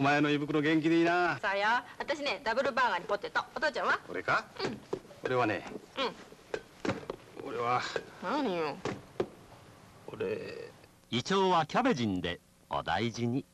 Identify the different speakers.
Speaker 1: お前の胃袋元気でいいな。
Speaker 2: さあや私ねダブルバーガーにポテト。お父ちゃんは？
Speaker 1: 俺か？うん。俺はね。うん。俺は。
Speaker 2: 何よ。
Speaker 1: 俺。
Speaker 3: 胃腸はキャベジンでお大事に。